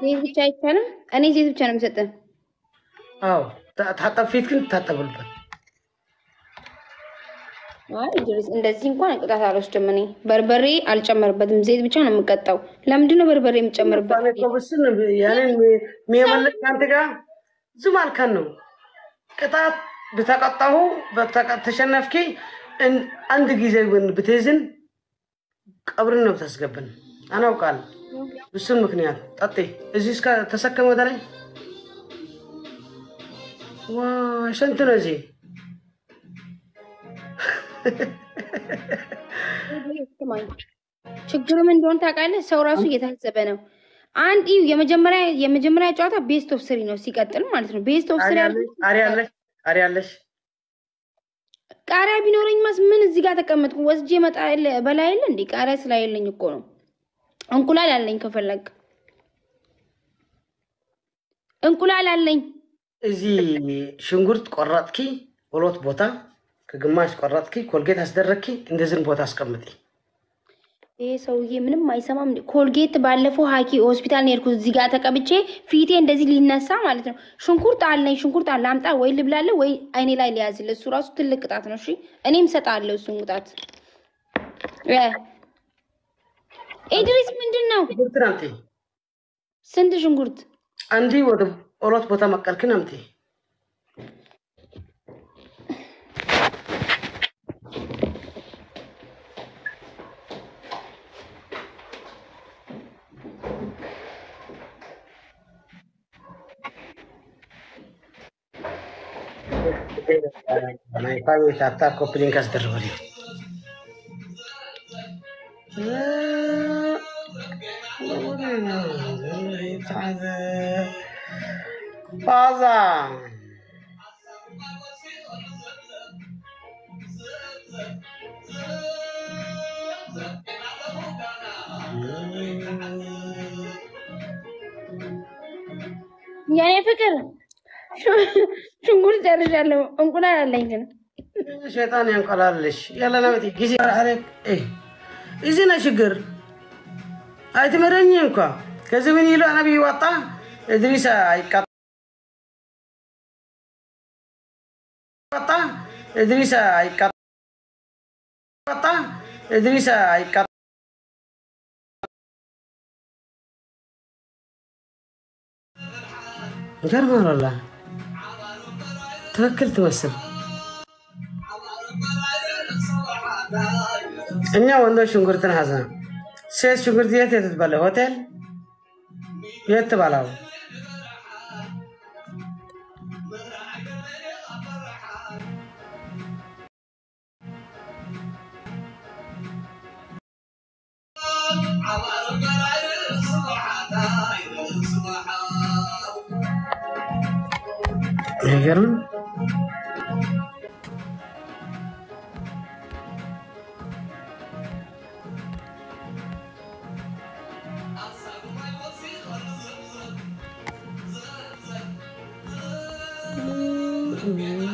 ዘይት ብቻ አይቻልም። እኔ ዘይት ብቻ ነው የምሰጠህ። አዎ ታጠብ፣ ፊት ግን ድረስ እንደዚህ እንኳን ቅጣት አልወስድም። እኔ በርበሬ አልጨመርበትም። ዘይት ብቻ ነው የምቀጣው። ለምንድን ነው በርበሬ የምጨምርበት? የሚመለስ ከአንተ ጋር ዝም አልከን ነው ቅጣት ብተቀጣሁ ተሸነፍኪ አንድ ጊዜ ብትይዝን ቀብርን ነው ብታስገብን አናውቃል። ብሱን ምክንያት ጠጤ እዚህ እስከ ተሰከመ ወደ ላይ ዋ ስንት ነው እዚህ ስማኝ፣ ችግሩ ምን እንደሆነ ታውቃለህ? ሰው ራሱ እየታዘበ ነው። አንድ የመጀመሪያ የመጀመሪያ ጨዋታ ቤስት ኦፍ ስሪ ነው ሲቀጥል ማለት ነው። ቤስት ኦፍ ስሪ አለሽ ቃሪያ ቢኖረኝ ማስ ምን እዚህ ጋር ተቀመጥኩ ወስጄ መጣ በላይ የለ እንዴ? ቃሪያ ስላየለኝ እኮ ነው። እንቁላል አለኝ ከፈለግ እንቁላል አለኝ። እዚህ ሽንኩርት ቆረጥኪ ሁለት ቦታ ከግማሽ ቆረጥኪ ኮልጌት አስደረግኪ እንደዝን ቦታ አስቀምጢ ይሄ ሰውዬ ምንም አይሰማም።? ኮልጌት ባለፈው ሀኪ ሆስፒታል ነው የሄድኩት። እዚህ ጋር ተቀብቼ ፊቴ እንደዚህ ሊነሳ ማለት ነው። ሽንኩርት አለኝ፣ ሽንኩርት አለ፣ አምጣ ወይ ልብላለሁ ወይ አይኔ ላይ ሊያዝል። እሱ ራሱ ትልቅ ቅጣት ነው። እሺ እኔም ሰጣለሁ እሱን ቅጣት። እ ኢድሪስ ምንድን ነው? ሽንኩርትን አምጪ ስንት ሽንኩርት? አንዲ ወደ ሁለት ቦታ መቀልክን አምጪ ናይፋዊ ታታ ኮፕሊንክ አስደርበል ፋዛ የኔ ፍቅር ሽንኩርት ጨርሻለሁ። እንቁላል አለኝ ግን ሸጣን ያንቆላልሽ። ያለና ቤት ጊዜ እዚህ ነው ችግር አይትመረኝ እንኳ ከዚህ ምን ይሉ ነቢይ ወጣ። እድሪስ አይቀጣ ወጣ። እድሪስ አይቀጣ ወጣ። ትክክል ትመስል እኛ ወንዶች ሽንኩርትን शेष स्वीकृति तेतत भले होतेल येत बालाव يا جماعة 嗯。